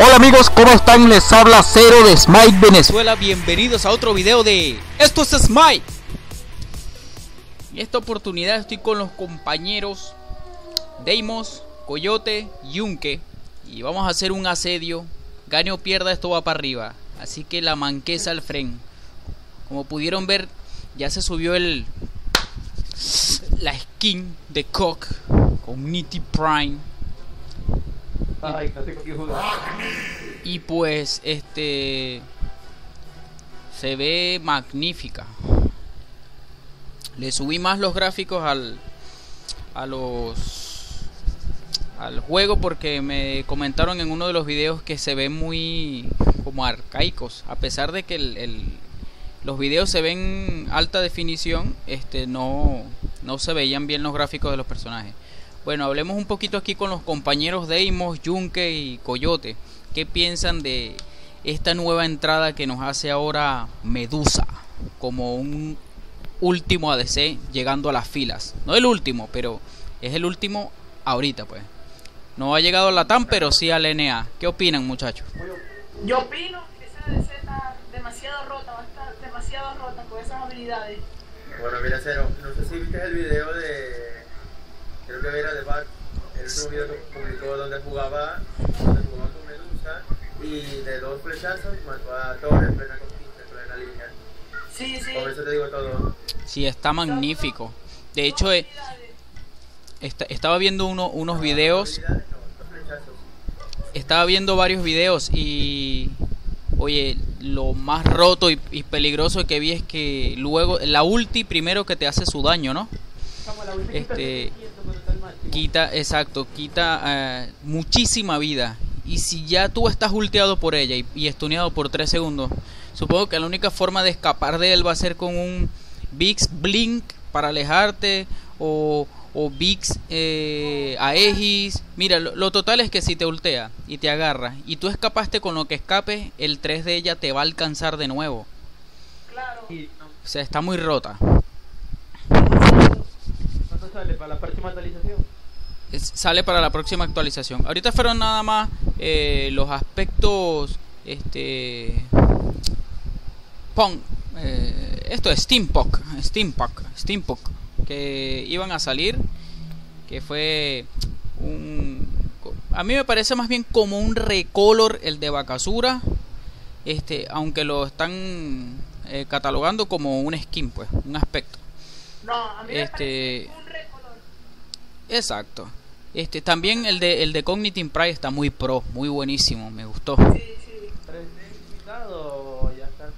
Hola amigos, ¿cómo están? Les habla Cero de Smite Venezuela. Bienvenidos a otro video de Esto es Smite. En esta oportunidad estoy con los compañeros Deimos, Coyote, Yunque. Y vamos a hacer un asedio. Gane o pierda, esto va para arriba. Así que la manquesa al fren. Como pudieron ver, ya se subió el la skin de Cock con Nitty Prime Ay. Y pues, este. Se ve magnífica. Le subí más los gráficos al. A los. Al juego porque me comentaron en uno de los videos que se ven muy. Como arcaicos. A pesar de que el, el, los videos se ven alta definición, este no, no se veían bien los gráficos de los personajes. Bueno, hablemos un poquito aquí con los compañeros Deimos, Yunque y Coyote. ¿Qué piensan de esta nueva entrada que nos hace ahora Medusa? Como un último ADC llegando a las filas. No el último, pero es el último ahorita, pues. No ha llegado a la TAM, pero sí al NA. ¿Qué opinan, muchachos? Yo opino que esa ADC está demasiado rota, va a estar demasiado rota con esas habilidades. Bueno, mira, Cero, no sé si viste el video de creo que era de Bart, el último video que publicó donde jugaba, y de dos flechazos mató a Torres en plena conquista, en plena línea. Sí, sí. Con eso te digo todo. Sí, está magnífico. De hecho, eh, está, estaba viendo uno, unos videos. Estaba viendo varios videos y. Oye, lo más roto y, y peligroso que vi es que luego. La ulti primero que te hace su daño, ¿no? Este. Quita, exacto, quita eh, muchísima vida. Y si ya tú estás ulteado por ella y, y estuneado por 3 segundos, supongo que la única forma de escapar de él va a ser con un Vix Blink para alejarte o, o Vix eh, Aegis. Mira, lo, lo total es que si te ultea y te agarra y tú escapaste con lo que escapes, el 3 de ella te va a alcanzar de nuevo. Claro. O sea, está muy rota. ¿Cuánto sale para la próxima actualización? Sale para la próxima actualización. Ahorita fueron nada más eh, los aspectos, este, pon, eh, esto es steampunk, steampunk, steampunk, que iban a salir, que fue un, a mí me parece más bien como un recolor el de Bakasura, este, aunque lo están eh, catalogando como un skin, pues, un aspecto. No, a mí me Este- parece un recolor. Exacto. Este también el de el de Cognitive Pride está muy pro, muy buenísimo, me gustó. Sí, sí. ¿Tres limitado o ya está?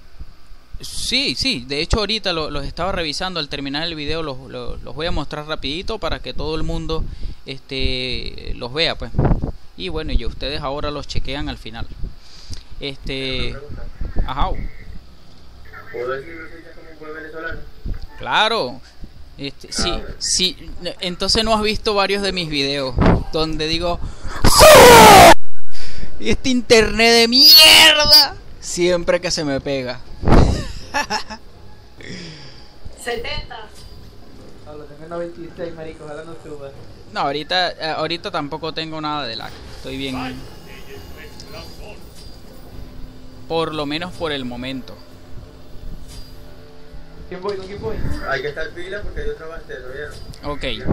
Sí, sí, de hecho ahorita lo- los estaba revisando al terminar el video, los, los, los voy a mostrar rapidito para que todo el mundo este los vea, pues. Y bueno, y ustedes ahora los chequean al final. Este, ajá, ¿Puedo decir como buen venezolano? claro. Este, sí, sí, entonces no has visto varios de mis videos donde digo este internet de mierda siempre que se me pega. 70. Ah, lo tengo en 96, marico, ojalá no suba. No, ahorita, eh, ahorita tampoco tengo nada de lag. Estoy bien. Por lo menos por el momento. ¿Quién voy? ¿Con quién voy? Hay que estar pila porque hay otro bastero, ¿vieron? Ok. El.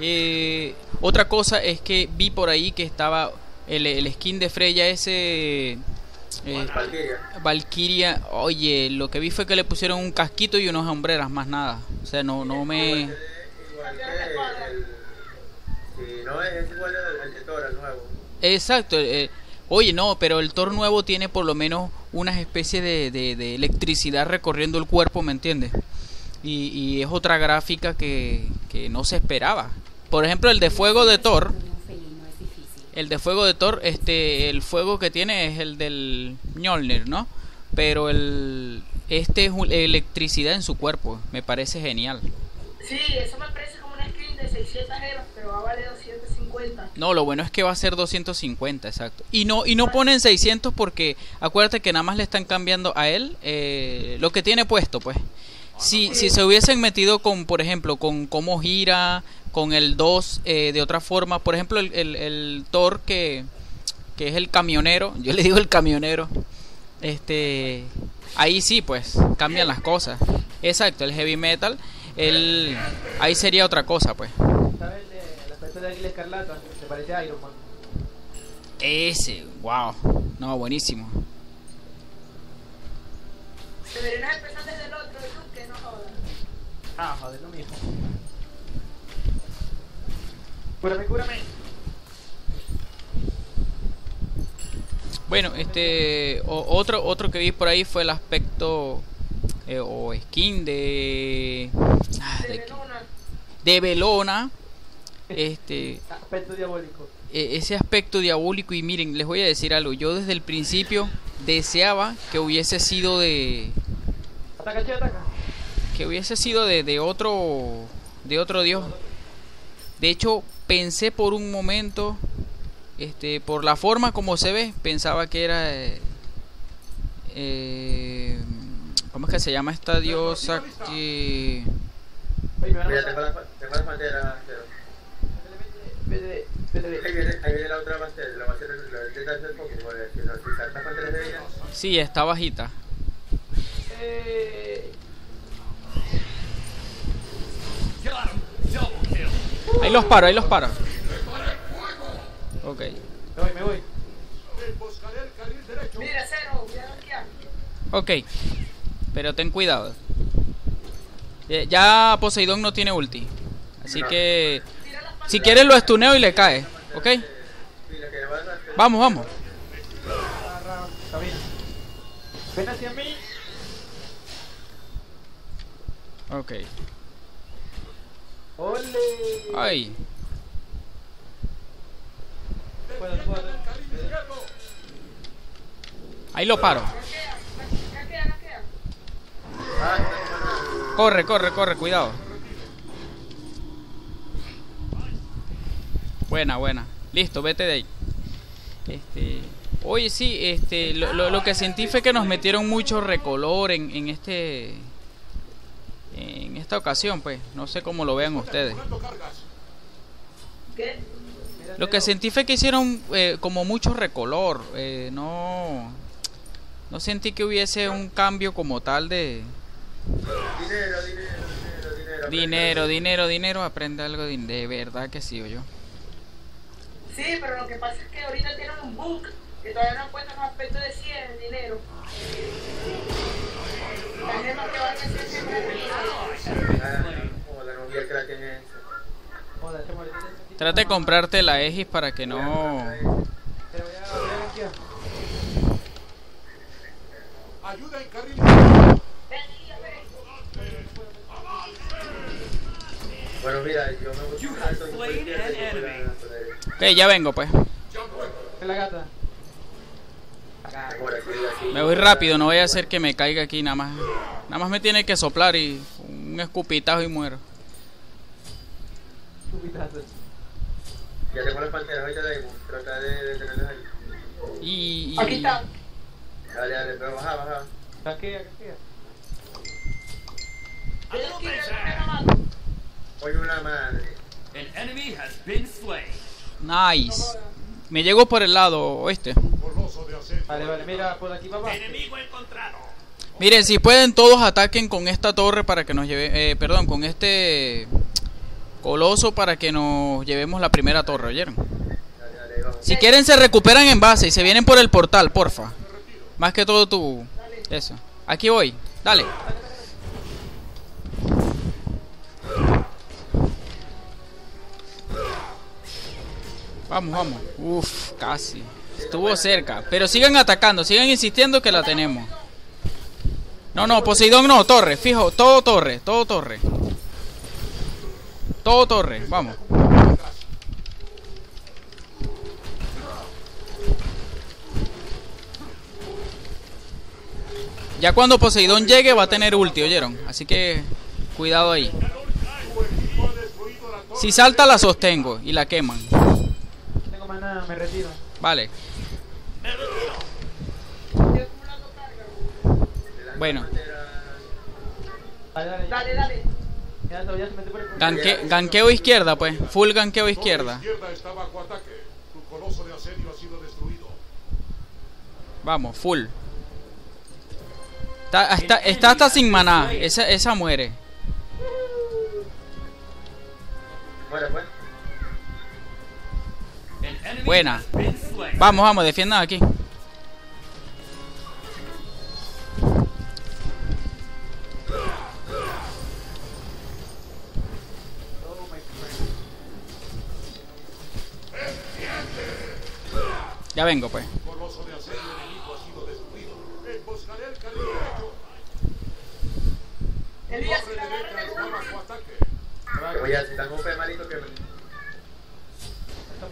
Eh, otra cosa es que vi por ahí que estaba el, el skin de Freya ese... eh, Valkyria. Valkyria, oye, lo que vi fue que le pusieron un casquito y unas hombreras, más nada. O sea, no, no me... Igual que el... Si no es, es igual al, de Thor, al nuevo. Exacto. eh, oye, no, pero el Thor nuevo tiene por lo menos unas especies de, de- electricidad recorriendo el cuerpo, ¿me entiendes? Y, es otra gráfica que, que no se esperaba. Por ejemplo, el de fuego de Thor, el de fuego de Thor, este, el fuego que tiene es el del Mjolnir, ¿no? Pero el, este es electricidad en su cuerpo. Me parece genial. Sí, eso me parece como una skin de 600 euros, pero va a valer 250. No, lo bueno es que va a ser 250, exacto. Y no y no ponen 600 porque acuérdate que nada más le están cambiando a él eh, lo que tiene puesto, pues. Si, si se hubiesen metido con, por ejemplo, con cómo gira, con el 2 eh, de otra forma, por ejemplo, el, el, el Thor que, que es el camionero, yo le digo el camionero, este, ahí sí, pues, cambian las cosas. Exacto, el heavy metal, el, ahí sería otra cosa, pues. ¿Sabes el, de, Águila Escarlata? Se parece a Iron Man. Ese, wow, no, buenísimo. Deberían empezar desde el otro, tú, que no jodas. Ah, joder, lo mismo. Cúrame, cúrame. Bueno, este o- otro otro que vi por ahí fue el aspecto eh, o skin de ah, De de, Venona. de Belona. Este Aspecto diabólico. e- ese aspecto diabólico y miren, les voy a decir algo, yo desde el principio deseaba que hubiese sido de Ataca, che, ataca. que hubiese sido de, de otro de otro dios. De hecho, pensé por un momento este por la forma como se ve, pensaba que era eh, eh, ¿cómo es que se llama esta diosa que Oye, me van a Mira. Sí, está bajita. Eh, Ahí los paro, ahí los paro. Ok. me voy, me voy. Mira, cero, voy a bloquear. Ok. Pero ten cuidado. Ya- Ya Poseidón no tiene ulti. Así que si quieres lo estuneo y le cae. ¿Ok? Vamos, vamos. Ven hacia mí. Ok. Ole. Ay. Ahí lo paro. Corre, corre, corre, cuidado. Buena, buena. Listo, vete de ahí. Este, oye, sí, este, lo, lo- lo que sentí fue que nos metieron mucho recolor en, en este, en esta ocasión, pues. No sé cómo lo vean ustedes. ¿Qué? Lo que sentí fue que hicieron eh, como mucho recolor. eh, no, no sentí que hubiese un cambio como tal de Dinero, dinero, dinero, dinero. dinero, dinero, dinero. Aprende algo de, de verdad que sí, yo. Sí, pero lo que pasa es que ahorita tienen un bug que todavía no encuentran los aspectos de 100 el dinero. La gente que va a hacer siempre joder, no vi el crack en eso. Joder, este morir. Trata de comprarte la Egis para que no. Ayuda en carril. Bueno, mira, yo me voy Ok, ya vengo, pues. Es la gata. Por aquí, así. Me voy rápido, no voy a hacer que me caiga aquí nada más. Nada más me tiene que soplar y un escupitajo y muero. Chupitazo. Ya tengo las panteras ahorita de trata de, de tenerlas ahí. Y, y- Aquí está. Dale, dale, pero baja, baja. Caquea, caquea. Tienes que ir a buscar la mano. Oye, una madre. An enemy has been slain. Nice. Me llegó por el lado oeste. Vale, vale, mira, por aquí papá. Enemigo encontrado. Miren, si pueden todos ataquen con esta torre para que nos lleve, eh, perdón, con este coloso para que nos llevemos la primera torre, ¿oyeron? Si quieren se recuperan en base y se vienen por el portal, porfa. Más que todo tú. Eso. Aquí voy. Dale. Vamos, vamos. Uf, casi. Estuvo cerca. Pero sigan atacando, sigan insistiendo que la tenemos. No, no, Poseidón no, torre, fijo, todo torre, todo torre. Todo torre, vamos. Ya cuando Poseidón llegue va a tener ulti, ¿oyeron? Así que cuidado ahí. Si salta la sostengo y la queman. Me retiro. Vale. Estoy acumulando carga. Bueno. Dale, dale. Dale, Ganque, ganqueo izquierda, pues. Full ganqueo izquierda. izquierda está bajo ataque. Tu coloso de asedio ha sido destruido. Vamos, full. Está, está, está hasta sin maná. Esa, esa muere. Bueno, pues. Buena. Vamos, vamos, defiendan aquí. Ya vengo, pues. Tu coloso de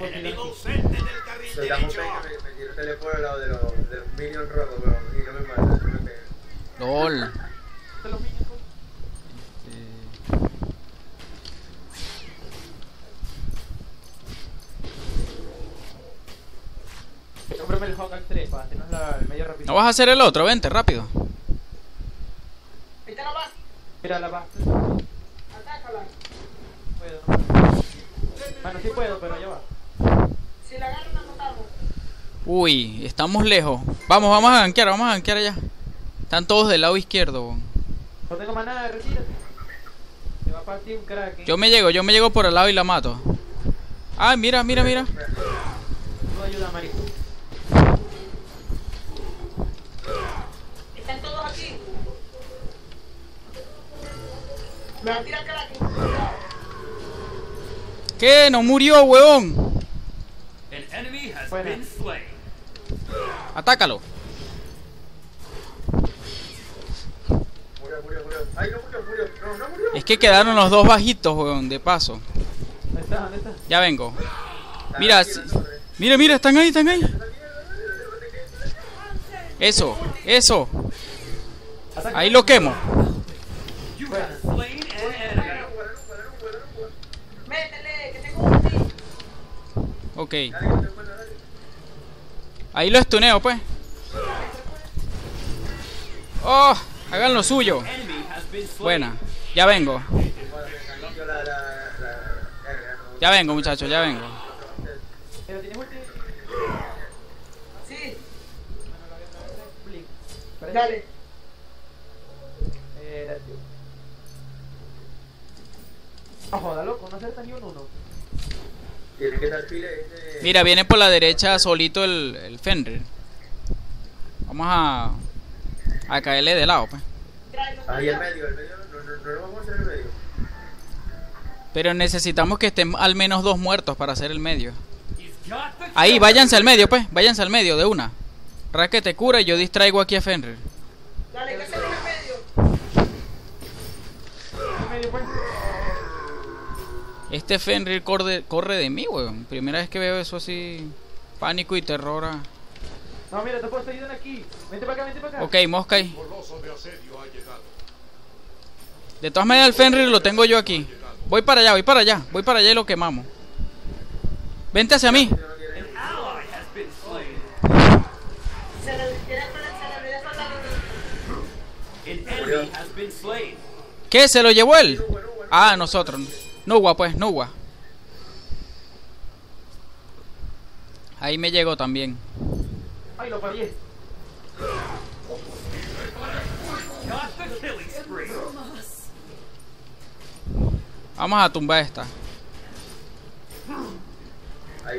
ausente del carril derecho. me, lado de los, de los minions rojos. Y no me mata, no me pega. LOL. ¿Te los minions? Cómprame el Hawk al 3 para hacernos la, el medio rápido. ¿No vas a hacer el otro? Vente, rápido. Ahí está la base. Mira la base. Atácala. Puedo. Bueno, sí puedo, pero ya va. Si la agarran, la matamos. Uy, estamos lejos. Vamos, vamos a gankear, vamos a gankear allá. Están todos del lado izquierdo. weón. No tengo más nada, retírate. Te va a partir un crack. ¿eh? Yo me llego, yo me llego por el lado y la mato. Ah, mira, mira, mira. Tú ayuda, marico. Están todos aquí. Me van a tirar aquí. ¿Qué? No murió, weón. Atácalo. Es que quedaron los dos bajitos, weón, de paso. ¿Dónde está? ¿Dónde está? Ya vengo. Mira, mira, mira, están ahí, están ahí. Eso, eso. Ahí lo quemo. You Ahí lo estuneo, pues. Oh, hagan lo suyo. Buena. Ya vengo. Ya vengo, muchachos, ya vengo. Sí, dale. Eh. No joda, loco, no acerta ni un uno. Tiene que estar pile ese. Mira, viene por la derecha solito el, el Fenrir. Vamos a, a caerle de lado, pues. Ahí el medio, el medio, no, no, no lo vamos a hacer el medio. Pero necesitamos que estén al menos dos muertos para hacer el medio. Ahí, váyanse al medio, pues. Váyanse al medio de una. Raque te cura y yo distraigo aquí a Fenrir. Dale, que se en el medio. En medio, pues. Este Fenrir corre, corre de mí, weón. Primera vez que veo eso así. Pánico y terror. a- No, mira, te puedo ayudar aquí. Vente para acá, vente para acá. Ok, mosca ahí. De todas maneras, el Fenrir lo tengo yo aquí. Voy para allá, voy para allá. Voy para allá y lo quemamos. Vente hacia mí. ¿Qué? ¿Se lo llevó él? Ah, nosotros. Nugua, pues, Nugua. Ahí me llegó también. Ay, lo spree. Vamos a tumbar esta.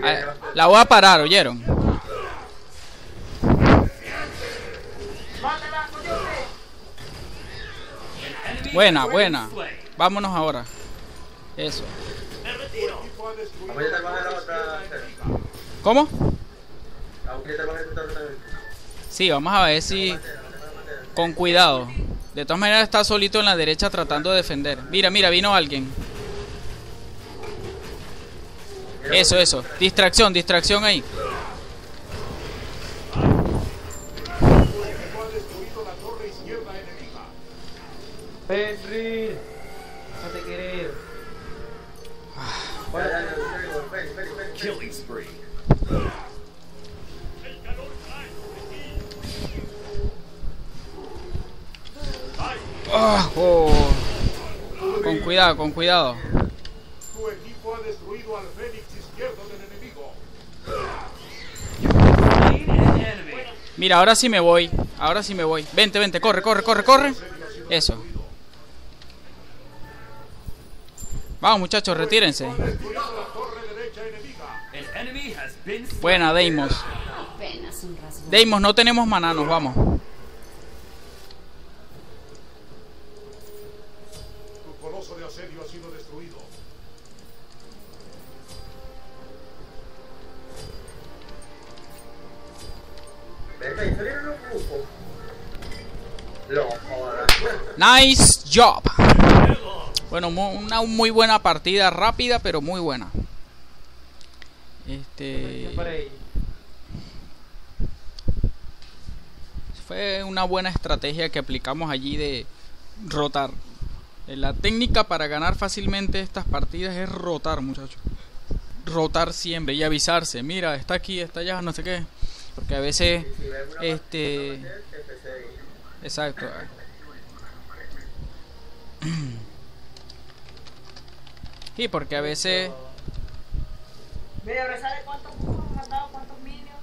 Ah, La voy a parar, ¿oyeron? Buena, buena. Vámonos ahora. Eso. Me retiro. ¿Cómo? Sí, vamos a ver si... Con cuidado. De todas maneras está solito en la derecha tratando de defender. Mira, mira, vino alguien. Eso, eso. Distracción, distracción ahí. Tu equipo ha destruido la torre izquierda. Henry. Déjate querer. Dale, dale, dale, ven, ven, ven, ven. Killing spree. Ah, oh. Con cuidado, con cuidado. Tu equipo ha destruido al Fénix izquierdo del enemigo. Mira, ahora sí me voy. Ahora sí me voy. Vente, vente, corre, corre, corre, corre. Eso. Vamos, muchachos, retírense. Buena, Deimos. Deimos, no tenemos maná, nos vamos. Nice job. Bueno, una muy buena partida, rápida, pero muy buena. Este fue una buena estrategia que aplicamos allí de rotar. La técnica para ganar fácilmente estas partidas es rotar, muchachos. Rotar siempre y avisarse. Mira, está aquí, está allá, no sé qué. Porque a veces, Si este, exacto. Sí, porque a veces Mira, cuántos cuántos minions.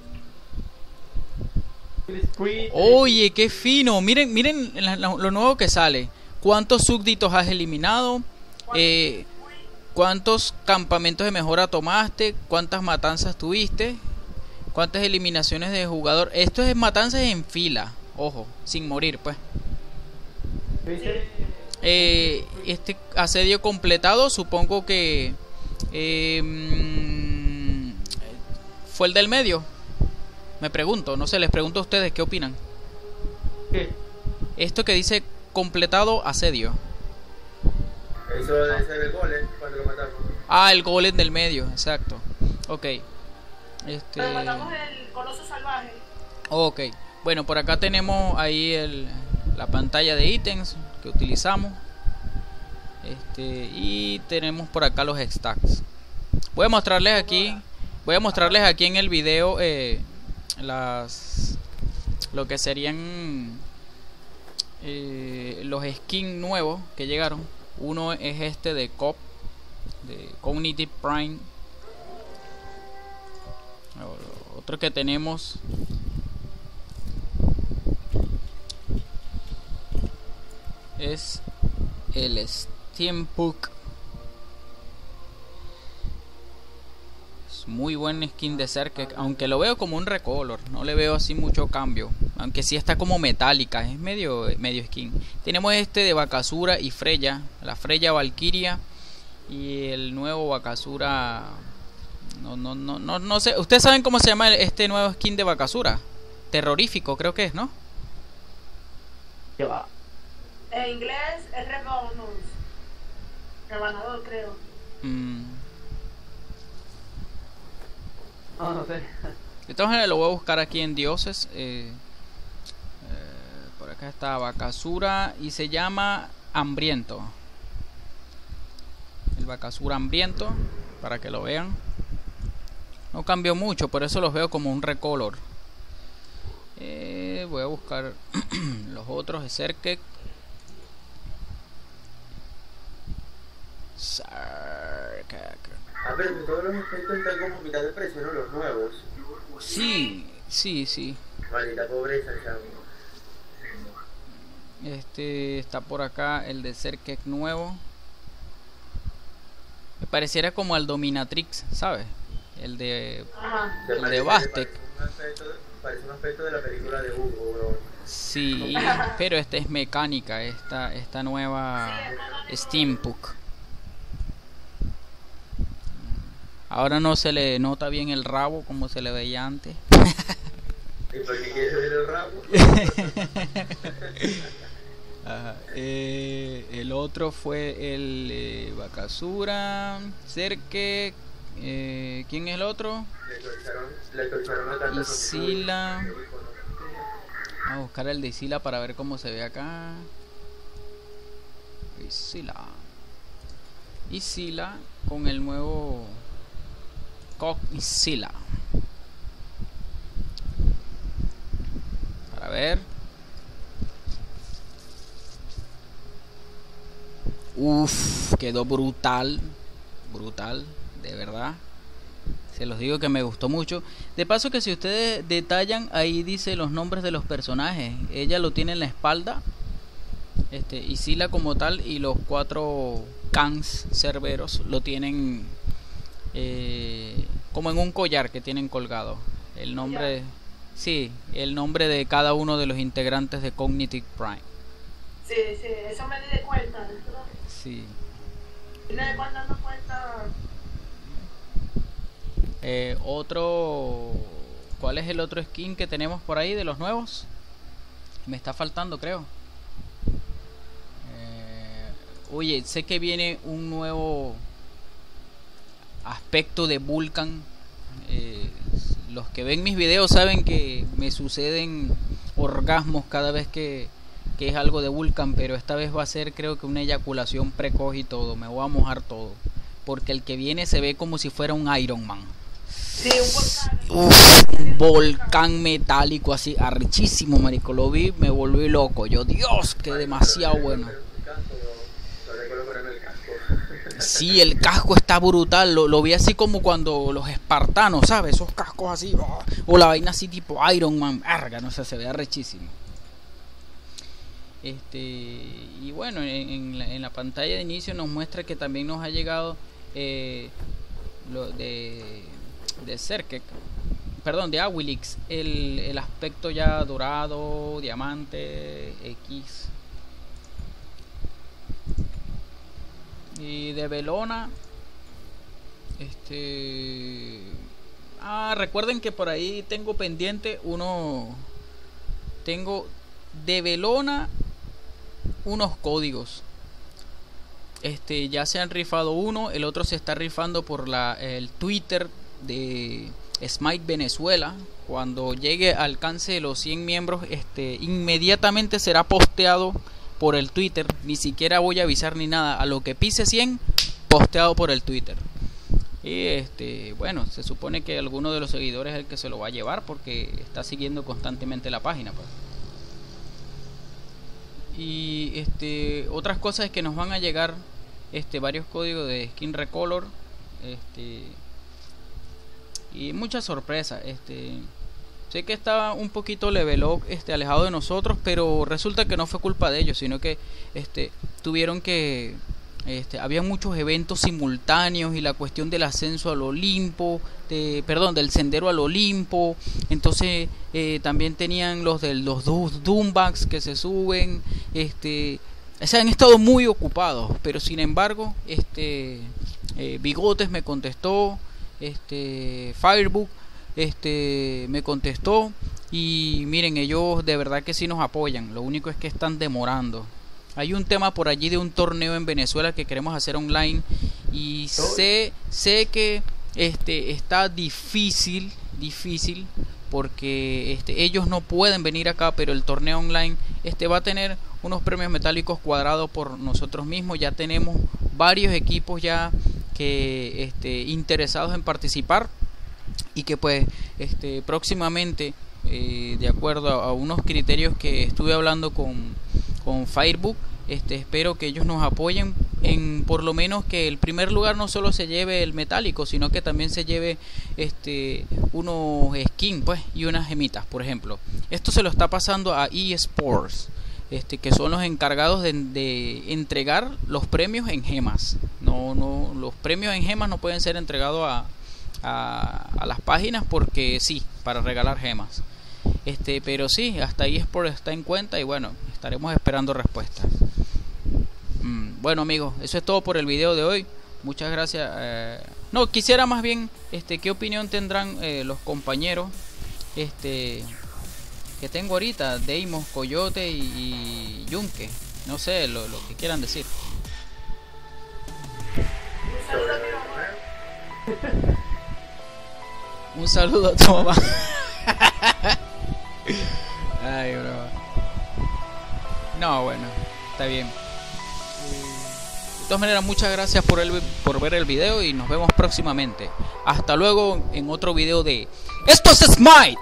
Oye, qué fino. Miren, miren lo nuevo que sale. ¿Cuántos súbditos has eliminado? Eh, ¿Cuántos campamentos de mejora tomaste? ¿Cuántas matanzas tuviste? ¿Cuántas eliminaciones de jugador? Esto es matanzas en fila. Ojo, sin morir, pues. Eh, este asedio completado, supongo que eh, mm, fue el del medio. Me pregunto, no sé, les pregunto a ustedes qué opinan. ¿Qué? Esto que dice completado asedio. Eso debe ser el gol, ¿eh? Cuando lo matamos. Ah, el golem del medio, exacto. Ok. Este. Pero matamos el coloso salvaje. Ok. Bueno, por acá tenemos ahí el, la pantalla de ítems que utilizamos. Este, y tenemos por acá los stacks. Voy a mostrarles aquí. Voy a mostrarles aquí en el video eh, las lo que serían eh, los skins nuevos que llegaron. Uno es este de COP, de Cognitive Prime. Otro que tenemos es el Steampunk. Es muy buen skin de cerca, aunque lo veo como un recolor, no le veo así mucho cambio, aunque sí está como metálica, es medio medio skin. Tenemos este de Bakasura y Freya, la Freya Valkyria y el nuevo Bakasura no no no no no sé, ustedes saben cómo se llama este nuevo skin de Bakasura? Terrorífico, creo que es, ¿no? En inglés es Rebanus. Rebanador, creo. Mm. No, no sé. De todas maneras lo voy a buscar aquí en dioses. eh, eh, por acá está Bakasura y se llama Hambriento. El Bakasura Hambriento, para que lo vean. No cambió mucho, por eso los veo como un recolor. Eh, voy a buscar los otros de Serkek. Ah, pero que todos los efectos están como mitad de precio, ¿no? Los nuevos. Sí, sí, sí. Maldita pobreza, chavo. Este está por acá el de Serkek nuevo. Me pareciera como al Dominatrix, ¿sabes? El de Ajá. El de parece- Bastek. Parece un, aspecto, parece un aspecto de la película de Hugo, bro. sí, pero esta es mecánica, esta esta nueva Steampunk. Ahora no se le nota bien el rabo como se le veía antes. ¿Y por qué quieres ver el rabo? Ajá, eh, el otro fue el eh, Bakasura, Serke, eh, ¿quién es el otro? Le actualizaron, le actualizaron la carta. Y Sila. Vamos a buscar el de Isila para ver cómo se ve acá. y Sila. Y Sila con el nuevo Sila. Para ver. Uf, quedó brutal. Brutal, de verdad. Se los digo que me gustó mucho. De paso que si ustedes detallan, ahí dice los nombres de los personajes. Ella lo tiene en la espalda. Este, y Sila como tal y los cuatro cans cerberos lo tienen eh, como en un collar que tienen colgado. El nombre, sí, el nombre de cada uno de los integrantes de Cognitive Prime. Sí, sí, eso me di de cuenta. ¿no? Sí. Me van dando cuenta. Eh, otro, ¿cuál es el otro skin que tenemos por ahí de los nuevos? Me está faltando, creo. Eh, oye, sé que viene un nuevo aspecto de Vulcan. Eh, los que ven mis videos saben que me suceden orgasmos cada vez que, que es algo de Vulcan, pero esta vez va a ser creo que una eyaculación precoz y todo. Me voy a mojar todo. Porque el que viene se ve como si fuera un Iron Man. Sí, un volcán. Uf, un volcán metálico así, arrechísimo, marico. Lo vi, me volví loco. Yo, Dios, que demasiado bueno. El casco, no, no recuerdo ponerme el casco. Sí, el casco está brutal. Lo, lo vi así como cuando los espartanos, ¿sabes? Esos cascos así. oh, O la vaina así tipo Iron Man. Verga, no sé, se ve arrechísimo. Este, y bueno, en, la, en la pantalla de inicio nos muestra que también nos ha llegado eh, lo de, de Cerkek, perdón, de Awilix, el, el aspecto ya dorado, diamante, X. Y de Velona, este. Ah, recuerden que por ahí tengo pendiente uno. Tengo de Velona unos códigos. Este, ya se han rifado uno, el otro se está rifando por la, el Twitter de Smite Venezuela. Cuando llegue alcance de los 100 miembros, este, inmediatamente será posteado por el Twitter. Ni siquiera voy a avisar ni nada. A lo que pise 100, posteado por el Twitter. Y este, bueno, se supone que alguno de los seguidores es el que se lo va a llevar porque está siguiendo constantemente la página. Pues. Y este, otras cosas es que nos van a llegar este, varios códigos de Skin Recolor. Este, y muchas sorpresas. Este, sé que estaba un poquito level este, alejado de nosotros, pero resulta que no fue culpa de ellos, sino que este, tuvieron que este, había muchos eventos simultáneos y la cuestión del ascenso al Olimpo, de, perdón, del sendero al Olimpo. Entonces eh, también tenían los de los dos Doombacks que se suben. Este, o sea, han estado muy ocupados, pero sin embargo, este eh, Bigotes me contestó, este Firebook este me contestó y miren, ellos de verdad que sí nos apoyan. Lo único es que están demorando. Hay un tema por allí de un torneo en Venezuela que queremos hacer online y sé sé que este está difícil, difícil porque este, ellos no pueden venir acá, pero el torneo online este va a tener unos premios metálicos cuadrados por nosotros mismos. Ya tenemos varios equipos ya que este, interesados en participar y que pues este, próximamente eh, de acuerdo a, unos criterios que estuve hablando con, con Firebook este, espero que ellos nos apoyen en por lo menos que el primer lugar no solo se lleve el metálico sino que también se lleve este unos skins pues y unas gemitas por ejemplo. Esto se lo está pasando a eSports este que son los encargados de, de, entregar los premios en gemas. No no los premios en gemas no pueden ser entregados a, a, a las páginas porque sí para regalar gemas. Este pero sí hasta eSports está en cuenta y bueno estaremos esperando respuestas. Mm, bueno amigos eso es todo por el video de hoy. Muchas gracias eh, no quisiera más bien este qué opinión tendrán eh, los compañeros este que tengo ahorita Deimos Coyote y, y Yunque no sé lo, lo, que quieran decir un saludo a tu mamá ay bro no bueno está bien De todas maneras, muchas gracias por, el, por ver el video y nos vemos próximamente. Hasta luego en otro video de... ¡Esto es Smite!